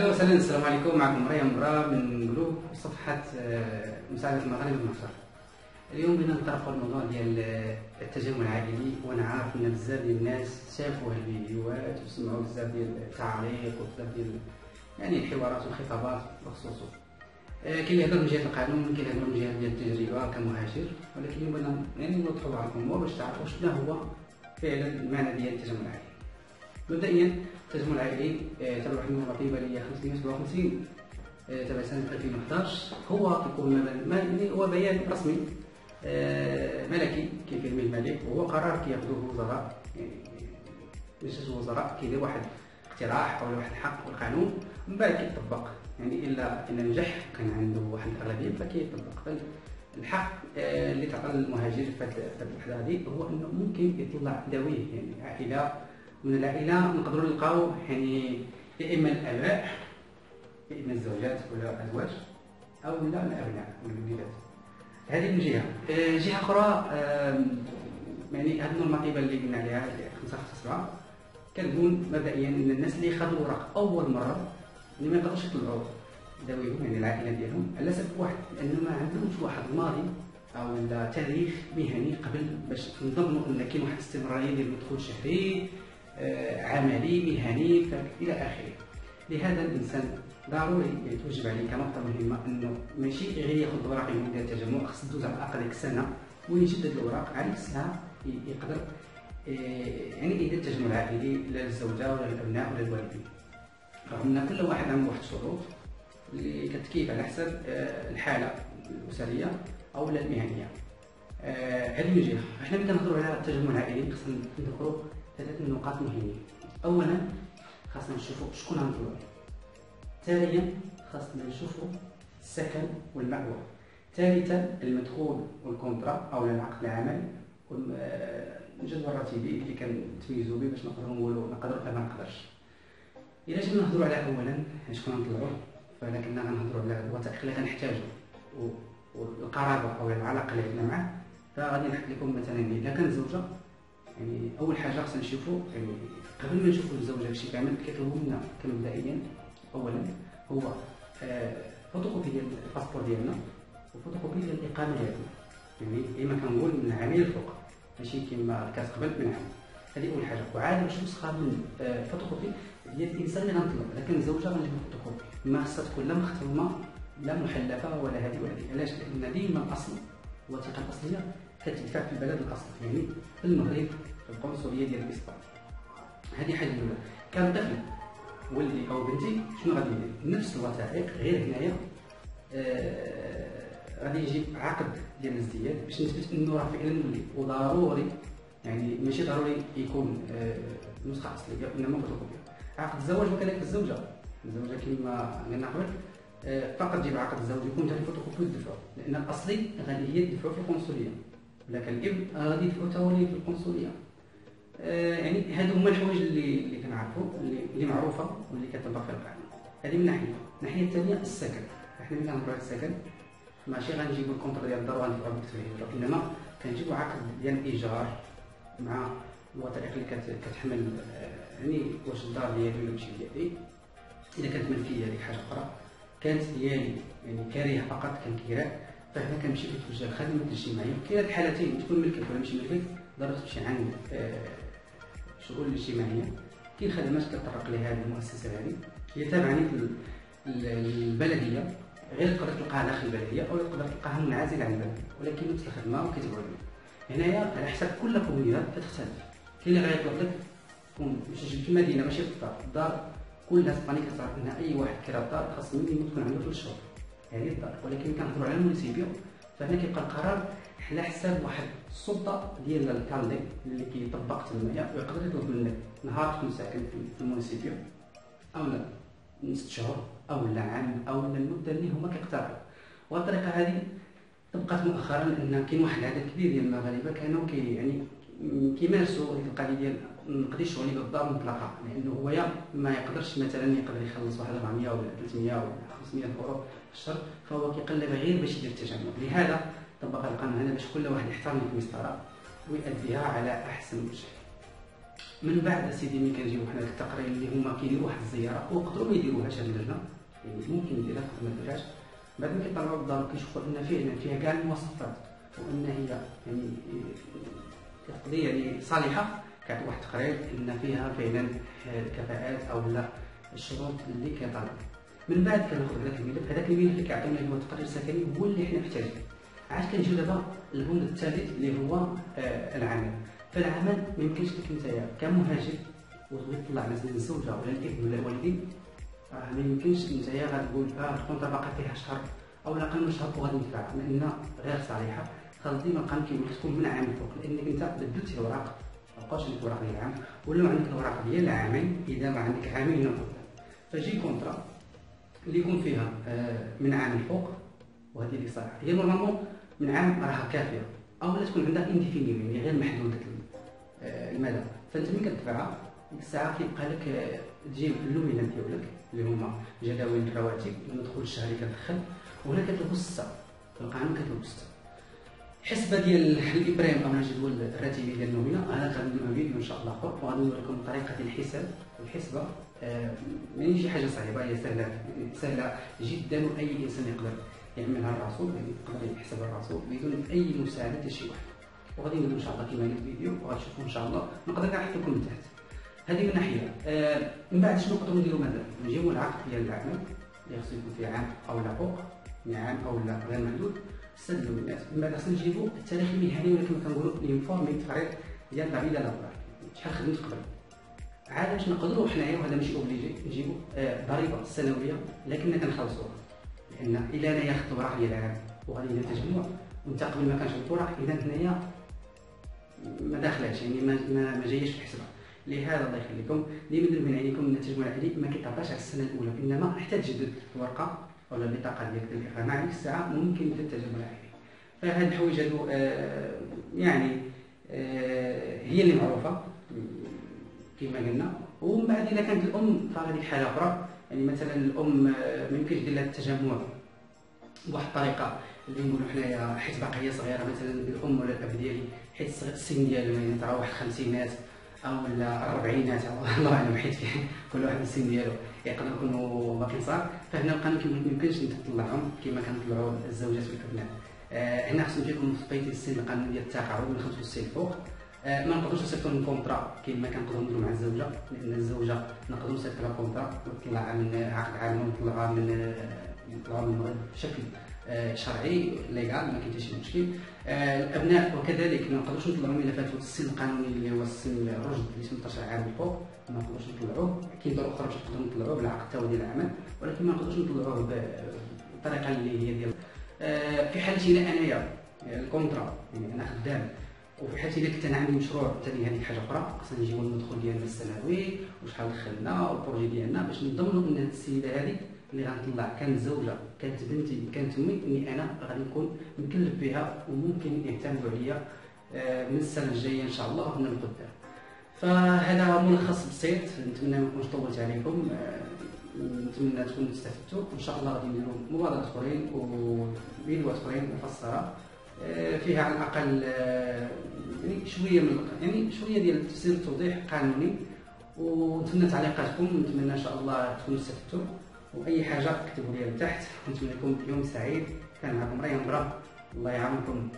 أهلا وسهلا السلام عليكم. معكم مريم مرا من جروب صفحة آه، مساعدة المغاربه بالمصر اليوم بدنا نطرقوا الموضوع ديال التجمع العائلي. وأنا عارف إن بزاف ديال الناس شافوا الفيديوهات وسمعوا بزاف ديال التعاليق وبزاف ديال يعني الحوارات والخطابات بخصوصه. آه، كاين اللي يهضر من جهة القانون كاين اللي من جهة ديال التجربة كمهاجر. ولكن اليوم بدنا يعني نوضحوا بعض الأمور باش تعرفوا شنو هو فعلا المعنى ديال التجمع العائلي. مبدئيا التجمع العائلي آه، تبع واحد الوظيفه اللي هي 557 آه، تبع سنة 2011 هو كيكون يعني هو بيان رسمي آه، ملكي كيف يرمي الملك وهو قرار كياخذوه الوزراء يعني مجلس الوزراء كيدير واحد اقتراح أو واحد الحق والقانون من بعد كيطبق يعني إلا الا نجح كان عنده واحد الاغلبيه فكيطبق الحق اللي تعطى المهاجر في هذه اللحظة هذه هو إنه ممكن يطلع ذويه يعني عائلة من العائله نقدروا نلقاو يعني يا إما الآباء يا إما الزوجات ولا الأزواج أو لا الابناء من الوليدات. هذه من جهة. آه، جهة أخرى يعني هذه النورماتيفه اللي قلنا عليها 5 7 كنقول مبدئيا إن الناس اللي خذوا الوراق أول مرة اللي ما يقدروش يطلعوا ذويهم يعني العائله ديالهم على سبب واحد لأنه ما عندهمش واحد الماضي أو تاريخ مهني قبل باش نضمنوا إن كاين واحد الاستمرارية ديال المدخول الشهري عملي مهني إلى آخره. لهذا الإنسان ضروري يتوجب عليه كنقطه مهمة أنه ماشي غير ياخذ الاوراق يوم ديال التجمع. خص دوز على الأقل السنة ويجدد الأوراق على الساعة يقدر آه، يعني يدير التجمع العائلي للزوجة ولا للأبناء ولا للوالدين. رغم أن كل واحد عنده واحد الشروط اللي كتكيف على حسب آه، الحالة الأسرية أو المهنية. هذه من جهه إحنا ملي كنهضروا على التجمع العائلي خصنا نذكروا ثلاث نقاط مهمين اولا خاصنا نشوفوا شكون غنطلعوا ثانيا خاصنا نشوفوا السكن والمأوى. ثالثا المدخول والكونترا أو العقد العمل والجدول الراتبي اللي كنتميزوا به باش نقدروا نقولوا نقدر ولا ما نقدرش. إلا جينا نهضروا على اولا شكون غنطلعوا فانا كنا غنهضروا على الوثائق اللي كنحتاجوا والقرابة أو العلاقة اللي عندنا معاه فغادي نحكي لكم مثلا إذا كانت زوجة يعني أول حاجة خصنا نشوفوا يعني قبل ما نشوفوا الزوجة بشي كامل كيطلبوا كمبدئيا اولا هو آه فوتوكوبي ديال ال passeport ديالنا وفوتوكوبي ديال الإقامة ديالنا. يعني ديما كنقول من عامين الفوق. ماشي كما كانت قبل من عام. هذه أول حاجة. وعاد باش نسخه من آه فوتوكوبي ديال الإنسان اللي غنطلب. لكن الزوجة غنجيب فوتوكوبي ما خصها تكون لا مختومة لا محلفه ولا هذه ولا هذه علاش؟ لأن ديما الأصل الوثيقه الأصلية كتدفع في البلد الأصل يعني في المغرب في القنصليه ديال الاسبان هذه حاجة الاولى كان طفل ولدي أو بنتي شنو غادي يدير؟ نفس الوثائق غير هنايا آه غادي يجيب عقد ديال الازدياد باش نثبت إنه راه فعلا ولي وضروري يعني ماشي ضروري يكون آه نسخة أصلية انما فوتوكوبيا عقد الزواج وكذلك الزوجة. الزوجة كما قلنا قبل آه فقط تجيب عقد الزواج يكون ثاني فوتوكوبي ودفعوا لأن الأصلي غادي هي تدفعوا في القنصليه لكن الابن غادي يدفعوا تاولي في القنصلية. آه يعني هادو هما الحوايج اللي اللي كنعرفوا اللي, اللي معروفة واللي كتطبق في القانون هذه من ناحية. الناحية الثانية السكن. إحنا ملي كنهضروا على السكن ماشي غنجيبوا الكونتر ديال الدار وغندفعوا بالتفعيل إنما كنجيبوا عقد ديال الايجار مع الوثائق اللي كتحمل آه يعني واش الدار ديالي ولا ماشي ديالي. اذا كانت ملكيه هذيك حاجة أخرى كانت ديالي يعني كاريه فقط كان كراء فهنا كنمشي في توجه الخدمة الاجتماعية. كاين الحالتين تكون ملكك ولا ماشي ملكك ضروري تمشي عند الشؤون الاجتماعية. كاين خدمات كتطرق لها هذه المؤسسة هذه هي تابعة للبلدية غير تقدر تلقاها داخل البلدية أو تقدر تلقاها منعزلة عن البلديه ولكن نفس الخدمة وكتبعد هنايا على حسب كل communauté كتختلف. كاين اللي غيطلب لك تكون في المدينة ماشي في الدار. الدار كلها اسباني كتعرف ان أي واحد كرا الدار خاص minimum تكون عنده ثلاث شهور هذه الدار ولكن كنهضروا على ال municipio فهنا كيبقى القرار على حساب واحد السلطة ديال ال alcalde اللي كيطبق تمايا ويقدر يطلب منك نهار تكون ساكن في ال municipio أو لا ست شهور أو لا عام أو لا المده اللي هما كيقترحوا. والطريقة هذه طبقت مؤخرا إن كاين واحد العدد كبير ديال المغاربة كانوا كي يعني كيمارسوا هذه القضية ديال نقضي شغلي بالدار مطلقة لأنه هو ما يقدرش مثلا يقدر يخلص واحد 400 ولا 300 ولا 500 اورو في الشهر فهو كيقلب غير باش يدير التجمع. لهذا طبق القانون هذا باش كل واحد يحترم المسطرة ويؤديها على أحسن وجه. من بعد سيدي ملي كنجيو حنا التقرير اللي هما كيديروا واحد الزيارة ويقدروا ما يديروهاش هاد اللجنه يعني ممكن يديرها تقدر ما بعد ما كيطلعوا بالدار كيشوفوا أن فعلا فيها كاع المواصفات وأن هي يعني كتقضي يعني صالحة. كتعطي واحد التقرير إن فيها فعلا الكفاءات أو لا. الشروط اللي كيطالب من بعد كناخذ هذاك الملف هذاك الملف اللي كيعطينا هو التقرير السكني هو اللي حنا محتاجين. عاد كنجيو دابا للبند الثالث اللي هو آه العمل. فالعمل ما يمكنش لك أنت كمهاجر وتبغي تطلع مثلا الزوجة ولا الابن ولا الوالدين راه ما يمكنش أنت غتقول آه ال contrat باقي فيها شهر أو لا أقل من شهر وغادي ندفع. لأن غير صريحة خاص ديما القانون كيقول تكون من عام الفوق. لأنك أنت بدلتي الأوراق. ما بقاش عندك الاوراق ديال العام ولا عندك الاوراق ديال العامين إذا ما عندك عامين من فجي contrat اللي يكون فيها آه، من عام الفوق وهذه اللي صح هي normalement من عام راها كافية. أو لا تكون عندها indéfini يعني غير محدودة آه، المدى. فأنت ملي كتدفعها ديك الساعة كيبقى لك آه، تجيب اللومينات ديالك اللي هما جداول الرواتب المدخول الشهري كتدخل ولا كتلبس سته في القانون كتلبس سته حسبه ديال الابرام أو الجدول الراتبي ديال النومينا أنا غندير فيديو إن شاء الله اخر وغادي نوريكم طريقة الحساب. الحسبة آه ماشي حاجة صعيبة هي سهلة سهلة جدا وأي إنسان يقدر يعملها راسو يعني يقدر يحسبها راسو بدون أي مساعدة شي واحد. وغادي ندير إن شاء الله كما الفيديو وغتشوفوا إن شاء الله. نقدر نحط لكم تحت. هذه من ناحية. آه من بعد شنو نقدروا نديروا مثلا نجيبوا العقد ديال العمل اللي خصو يكون فيه عام أو لا فوق عام أو لا غير محدود. سدوا الناس من بعد خصنا نجيبوا التاريخ المهني ولا كما كنقولوا l'informe التقرير ديال la vida laboral شحال خدمت قبل؟ عاد باش نقدروا حنايا وهذا ماشي obligé الضريبه آه السنويه لكننا كنخلصوها. لأن الا أنا ياخذ الوراق ديال العام وغادي ندير تجمع وانت قبل ما كانش الوراق إذا هنايا ما داخلاش يعني ما ما, ما جايش في الحسبه لهذا الله يخليكم ديما من عليكم ان التجمع العائلي ما كيتعطاش على السنة الأولى انما حتى تجدد الورقه ولا البطاقه ديالك الاقامه عليك الساعة ممكن يدير التجمع العائلي فهاد الحوايج هادو آه يعني آه هي اللي معروفة. كما قلنا. ومن بعد اذا كانت الأم فهذه حالة أخرى يعني مثلا الأم آه، ما يمكنش دير لها التجمع بواحد الطريقة. اللي نقولوا حنايا حيت باقية صغيرة مثلا الأم ولا الأب ديالي حيت السن ديالو يعني ترى واحد الخمسينات أو لا الاربعينات الله اعلم حيت كل واحد السن ديالو. يقدر يكونوا باقي صغار فهنا القانون ما يمكنش نطلعهم كما كنطلعوا الزوجات والابناء آه هنا خصهم يكونوا في بيت السن القانون ديال التقاعد من 65 فوق. آه ما نقدروش نصيفطوا لهم كونطرا كما كنقدروا مع الزوجة لأن الزوجة نقدروا نصيفطوا لها كونطرا نطلعها من عقد عام ونطلعها من نطلعها من المغرب بشكل شرعي ليغال ما كاين حتى شي مشكل. آه، الأبناء وكذلك ما نقدروش نطلعوا ملفات السن القانوني اللي هو السن الرشد اللي 18 عام الفوق ما نقدروش نطلعوه. كاين طرق أخرى باش نقدروا نطلعوه بالعقد التوالي العمل ولكن ما نقدروش نطلعوه بالطريقة اللي هي ديال آه، في حالتي أنا أنايا الكونترا يعني أنا خدام. وفي حالتي اذا كنت أنا عندي مشروع ثاني هذيك حاجة أخرى. خصنا نجيبو المدخول ديالنا السنوي وشحال دخلنا والبروجي ديالنا باش نضمنوا إن هذه السيدة هذه اللي غنطلع كانت زوجة كانت بنتي كانت أمي إني أنا غادي نكون مكلف بها وممكن يعتمدوا عليا آه، من السنة الجاية إن شاء الله ومن القدام فهذا ملخص بسيط. نتمنى ما نكونش طولت عليكم آه، نتمنى تكونوا استفدتوا. إن شاء الله غادي نديروا مبادرات أخرين وفيديوهات أخرين مفسره آه، فيها على الأقل يعني شوية من يعني شوية ديال التفسير التوضيح قانوني. ونتمنى تعليقاتكم. ونتمنى إن شاء الله تكونوا استفدتوا. وأي حاجة اكتبوا لي تحت نتمنى لكم يوم سعيد. كان معكم ريان برا. الله يعاونكم.